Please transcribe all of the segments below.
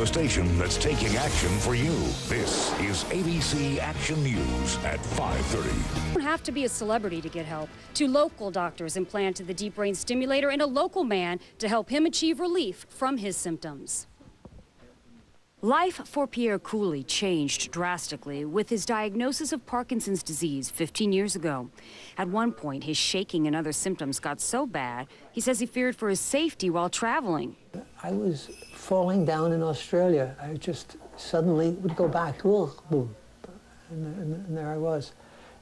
the station that's taking action for you. This is ABC Action News at 5:30. You don't have to be a celebrity to get help. Two local doctors implanted the deep brain stimulator in a local man to help him achieve relief from his symptoms. Life for Pierre Cooley changed drastically with his diagnosis of Parkinson's disease 15 years ago. At one point, his shaking and other symptoms got so bad, he says he feared for his safety while traveling. I was falling down in Australia. I just suddenly would go back, boom, boom, and, and, and, there I was.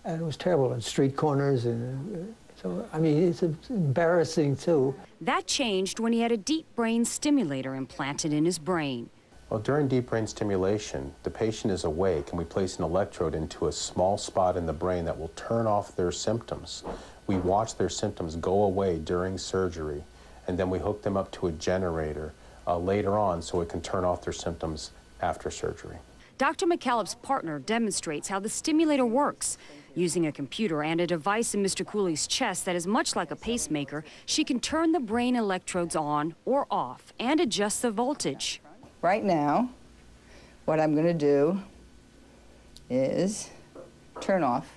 And it was terrible in street corners. And uh, so, I mean, it's embarrassing too. That changed when he had a deep brain stimulator implanted in his brain. Well, during deep brain stimulation, the patient is awake and we place an electrode into a small spot in the brain that will turn off their symptoms. We watch their symptoms go away during surgery and then we hook them up to a generator uh, later on so it can turn off their symptoms after surgery. Dr. McKalip's partner demonstrates how the stimulator works. Using a computer and a device in Mr. Cooley's chest that is much like a pacemaker, she can turn the brain electrodes on or off and adjust the voltage right now, what I'm going to do is turn off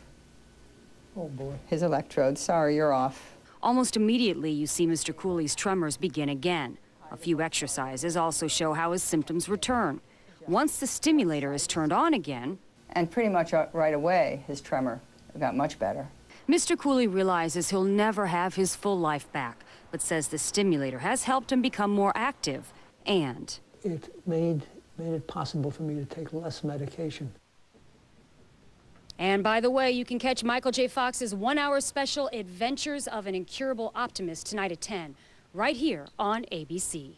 oh boy. his electrodes. Sorry, you're off. Almost immediately, you see Mr. Cooley's tremors begin again. A few exercises also show how his symptoms return. Once the stimulator is turned on again, and pretty much uh, right away, his tremor got much better. Mr. Cooley realizes he'll never have his full life back, but says the stimulator has helped him become more active and it made, made it possible for me to take less medication. And by the way, you can catch Michael J. Fox's one-hour special Adventures of an Incurable Optimist tonight at 10, right here on ABC.